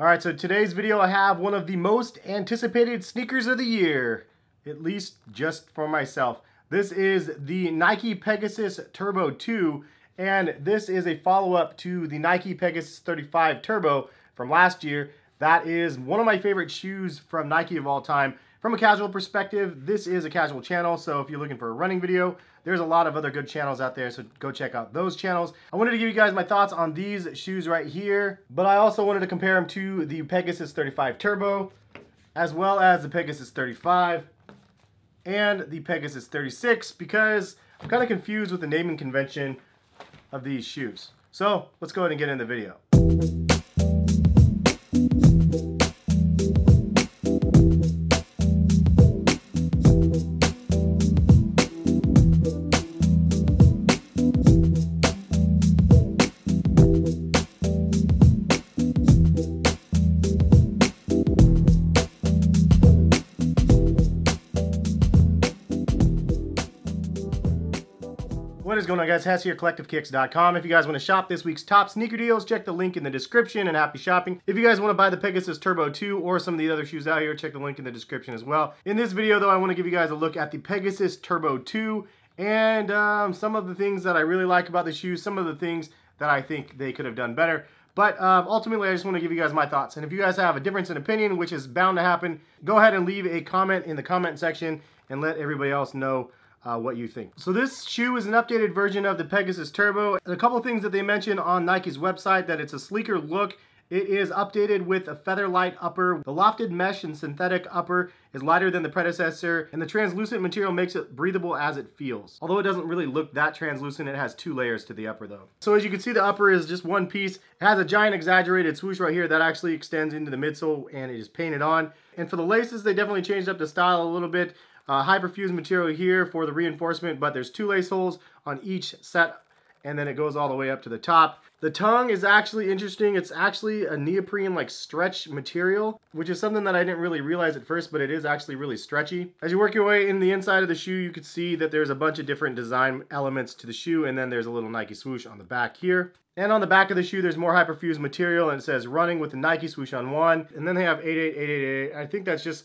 All right, so today's video I have one of the most anticipated sneakers of the year, at least just for myself. This is the Nike Pegasus Turbo 2, and this is a follow-up to the Nike Pegasus 35 Turbo from last year. That is one of my favorite shoes from Nike of all time. From a casual perspective, this is a casual channel, so if you're looking for a running video, there's a lot of other good channels out there, so go check out those channels. I wanted to give you guys my thoughts on these shoes right here, but I also wanted to compare them to the Pegasus 35 Turbo, as well as the Pegasus 35 and the Pegasus 36, because I'm kind of confused with the naming convention of these shoes. So let's go ahead and get in the video. Going on guys, Hes here, CollectiveKicks.com. If you guys want to shop this week's top sneaker deals, check the link in the description and happy shopping. If you guys want to buy the Pegasus Turbo 2 or some of the other shoes out here, check the link in the description as well. In this video though, I want to give you guys a look at the Pegasus Turbo 2 and um, some of the things that I really like about the shoes, some of the things that I think they could have done better. But um, ultimately, I just want to give you guys my thoughts. And if you guys have a difference in opinion, which is bound to happen, go ahead and leave a comment in the comment section and let everybody else know uh, what you think. So this shoe is an updated version of the Pegasus Turbo. A couple things that they mention on Nike's website that it's a sleeker look. It is updated with a feather light upper. The lofted mesh and synthetic upper is lighter than the predecessor, and the translucent material makes it breathable as it feels. Although it doesn't really look that translucent, it has two layers to the upper though. So as you can see, the upper is just one piece. It has a giant exaggerated swoosh right here that actually extends into the midsole and it is painted on. And for the laces, they definitely changed up the style a little bit. Uh, high perfused material here for the reinforcement, but there's two lace holes on each set and then it goes all the way up to the top. The tongue is actually interesting. It's actually a neoprene like stretch material, which is something that I didn't really realize at first, but it is actually really stretchy. As you work your way in the inside of the shoe, you can see that there's a bunch of different design elements to the shoe, and then there's a little Nike swoosh on the back here. And on the back of the shoe, there's more high perfused material, and it says running with the Nike swoosh on one. And then they have 88888. I think that's just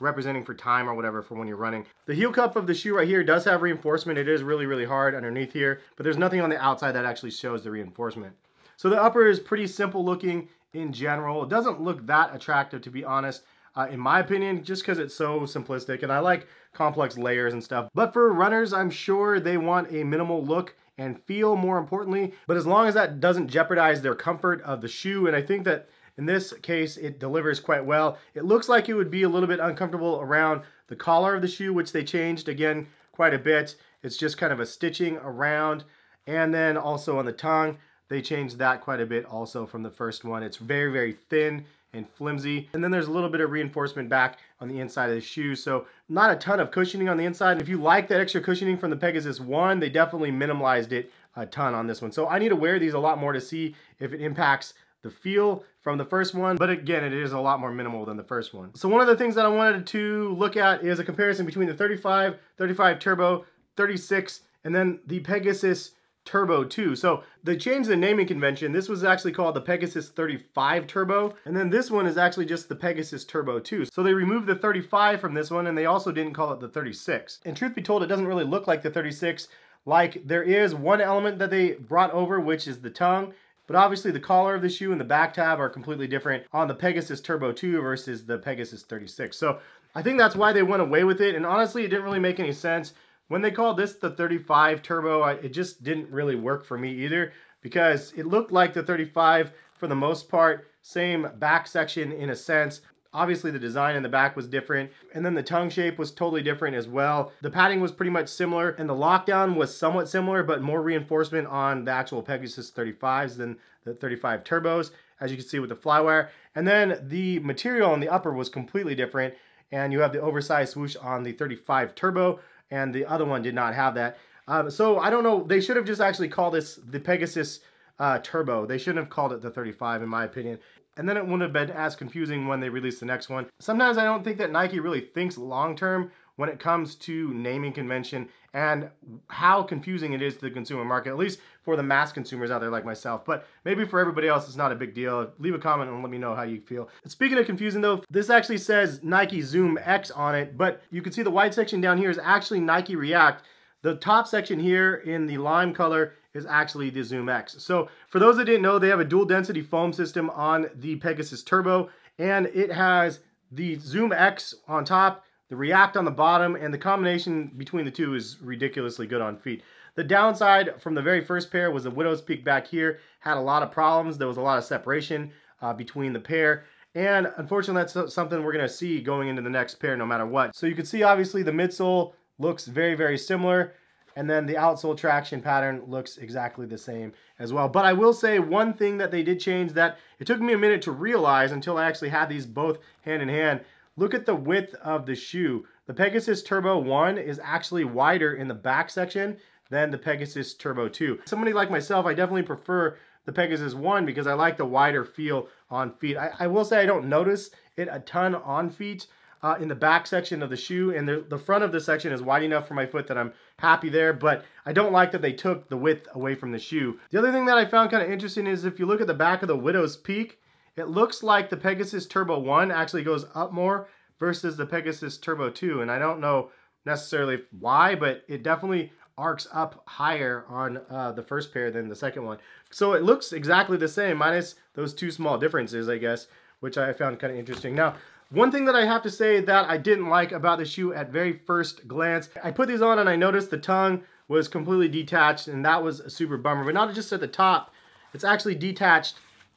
representing for time or whatever for when you're running. The heel cup of the shoe right here does have reinforcement. It is really, really hard underneath here, but there's nothing on the outside that actually shows the reinforcement. So the upper is pretty simple looking in general. It doesn't look that attractive to be honest. Uh, in my opinion, just because it's so simplistic and I like complex layers and stuff. But for runners, I'm sure they want a minimal look and feel more importantly, but as long as that doesn't jeopardize their comfort of the shoe, and I think that in this case, it delivers quite well. It looks like it would be a little bit uncomfortable around the collar of the shoe, which they changed again quite a bit. It's just kind of a stitching around. And then also on the tongue, they changed that quite a bit also from the first one. It's very, very thin and flimsy. And then there's a little bit of reinforcement back on the inside of the shoe. So not a ton of cushioning on the inside. If you like that extra cushioning from the Pegasus 1, they definitely minimalized it a ton on this one. So I need to wear these a lot more to see if it impacts the feel from the first one, but again, it is a lot more minimal than the first one. So one of the things that I wanted to look at is a comparison between the 35, 35 Turbo, 36, and then the Pegasus Turbo 2. So they changed the naming convention. This was actually called the Pegasus 35 Turbo, and then this one is actually just the Pegasus Turbo 2. So they removed the 35 from this one, and they also didn't call it the 36. And truth be told, it doesn't really look like the 36. Like there is one element that they brought over, which is the tongue, but obviously the collar of the shoe and the back tab are completely different on the Pegasus Turbo 2 versus the Pegasus 36. So I think that's why they went away with it. And honestly, it didn't really make any sense. When they called this the 35 Turbo, it just didn't really work for me either because it looked like the 35 for the most part. Same back section in a sense, Obviously the design in the back was different and then the tongue shape was totally different as well. The padding was pretty much similar and the lockdown was somewhat similar but more reinforcement on the actual Pegasus 35s than the 35 turbos as you can see with the flywire. And then the material on the upper was completely different and you have the oversized swoosh on the 35 turbo and the other one did not have that. Um, so I don't know, they should have just actually called this the Pegasus uh, Turbo. They shouldn't have called it the 35 in my opinion and then it wouldn't have been as confusing when they release the next one. Sometimes I don't think that Nike really thinks long term when it comes to naming convention and how confusing it is to the consumer market, at least for the mass consumers out there like myself. But maybe for everybody else, it's not a big deal. Leave a comment and let me know how you feel. Speaking of confusing though, this actually says Nike Zoom X on it, but you can see the white section down here is actually Nike React. The top section here in the lime color is actually the Zoom X. So for those that didn't know, they have a dual density foam system on the Pegasus Turbo, and it has the Zoom X on top the React on the bottom, and the combination between the two is ridiculously good on feet. The downside from the very first pair was the Widow's Peak back here had a lot of problems. There was a lot of separation uh, between the pair. And unfortunately, that's something we're going to see going into the next pair no matter what. So you can see, obviously, the midsole looks very, very similar. And then the outsole traction pattern looks exactly the same as well. But I will say one thing that they did change that it took me a minute to realize until I actually had these both hand in hand Look at the width of the shoe. The Pegasus Turbo 1 is actually wider in the back section than the Pegasus Turbo 2. Somebody like myself, I definitely prefer the Pegasus 1 because I like the wider feel on feet. I, I will say I don't notice it a ton on feet uh, in the back section of the shoe and the, the front of the section is wide enough for my foot that I'm happy there, but I don't like that they took the width away from the shoe. The other thing that I found kind of interesting is if you look at the back of the Widow's Peak, it looks like the Pegasus Turbo 1 actually goes up more versus the Pegasus Turbo 2. And I don't know necessarily why, but it definitely arcs up higher on uh, the first pair than the second one. So it looks exactly the same, minus those two small differences, I guess, which I found kind of interesting. Now, one thing that I have to say that I didn't like about the shoe at very first glance, I put these on and I noticed the tongue was completely detached and that was a super bummer. But not just at the top, it's actually detached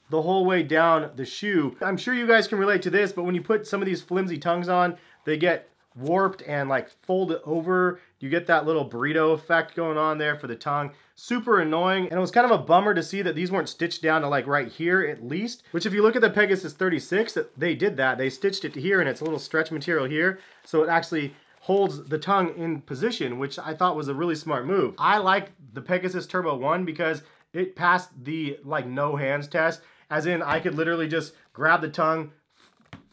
the whole way down the shoe. I'm sure you guys can relate to this, but when you put some of these flimsy tongues on, they get warped and like folded over. You get that little burrito effect going on there for the tongue. Super annoying. And it was kind of a bummer to see that these weren't stitched down to like right here at least. Which if you look at the Pegasus 36, they did that. They stitched it to here and it's a little stretch material here. So it actually holds the tongue in position, which I thought was a really smart move. I like the Pegasus Turbo 1 because it passed the like no hands test as in, I could literally just grab the tongue,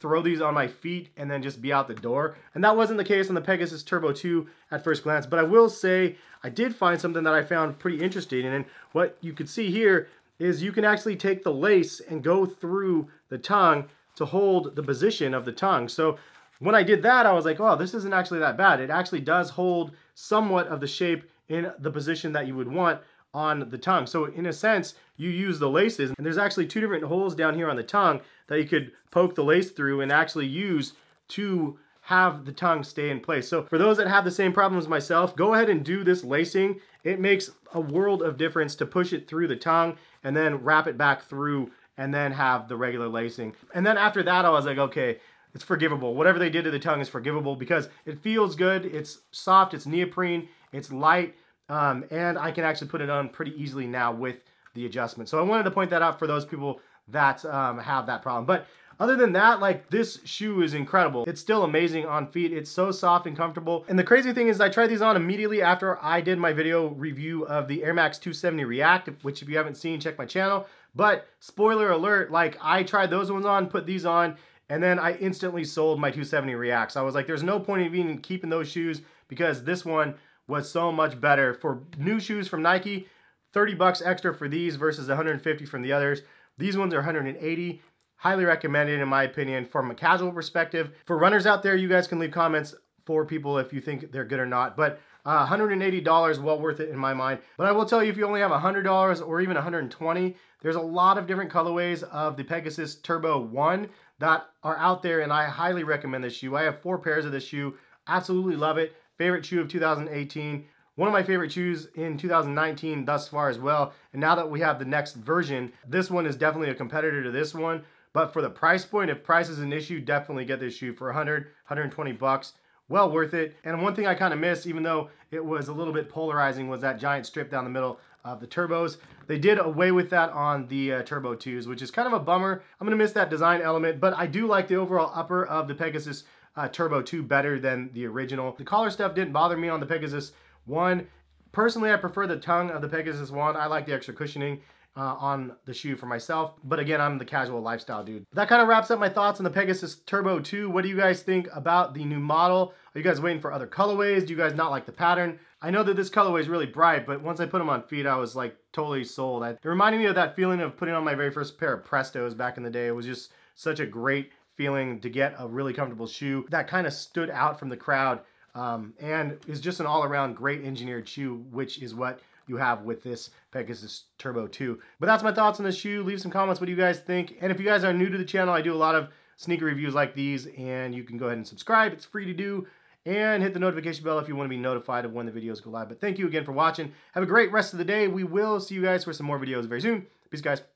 throw these on my feet, and then just be out the door. And that wasn't the case on the Pegasus Turbo 2 at first glance. But I will say, I did find something that I found pretty interesting. And what you could see here is you can actually take the lace and go through the tongue to hold the position of the tongue. So when I did that, I was like, oh, this isn't actually that bad. It actually does hold somewhat of the shape in the position that you would want on the tongue. So in a sense, you use the laces, and there's actually two different holes down here on the tongue that you could poke the lace through and actually use to have the tongue stay in place. So for those that have the same problems as myself, go ahead and do this lacing. It makes a world of difference to push it through the tongue and then wrap it back through and then have the regular lacing. And then after that, I was like, okay, it's forgivable. Whatever they did to the tongue is forgivable because it feels good. It's soft, it's neoprene, it's light, um, and I can actually put it on pretty easily now with the adjustment. So I wanted to point that out for those people that um, have that problem. But other than that, like this shoe is incredible. It's still amazing on feet. It's so soft and comfortable. And the crazy thing is I tried these on immediately after I did my video review of the Air Max 270 React, which if you haven't seen, check my channel. But spoiler alert, like I tried those ones on, put these on, and then I instantly sold my 270 Reacts. I was like, there's no point in even keeping those shoes because this one was so much better. For new shoes from Nike, 30 bucks extra for these versus 150 from the others. These ones are 180. Highly recommended in my opinion from a casual perspective. For runners out there, you guys can leave comments for people if you think they're good or not. But uh, $180, well worth it in my mind. But I will tell you, if you only have $100 or even 120 there's a lot of different colorways of the Pegasus Turbo 1 that are out there, and I highly recommend this shoe. I have four pairs of this shoe. Absolutely love it favorite shoe of 2018. One of my favorite shoes in 2019 thus far as well. And now that we have the next version, this one is definitely a competitor to this one. But for the price point, if price is an issue, definitely get this shoe for 100, 120 bucks. Well worth it. And one thing I kind of miss, even though it was a little bit polarizing, was that giant strip down the middle of the turbos. They did away with that on the uh, Turbo 2s, which is kind of a bummer. I'm to miss that design element, but I do like the overall upper of the Pegasus uh, Turbo 2 better than the original. The collar stuff didn't bother me on the Pegasus 1. Personally, I prefer the tongue of the Pegasus 1. I like the extra cushioning uh, on the shoe for myself. But again, I'm the casual lifestyle dude. That kind of wraps up my thoughts on the Pegasus Turbo 2. What do you guys think about the new model? Are you guys waiting for other colorways? Do you guys not like the pattern? I know that this colorway is really bright, but once I put them on feet, I was like totally sold. It reminded me of that feeling of putting on my very first pair of Prestos back in the day. It was just such a great feeling to get a really comfortable shoe that kind of stood out from the crowd um, and is just an all-around great engineered shoe, which is what you have with this Pegasus Turbo 2. But that's my thoughts on the shoe. Leave some comments what do you guys think. And if you guys are new to the channel, I do a lot of sneaker reviews like these, and you can go ahead and subscribe. It's free to do. And hit the notification bell if you want to be notified of when the videos go live. But thank you again for watching. Have a great rest of the day. We will see you guys for some more videos very soon. Peace, guys.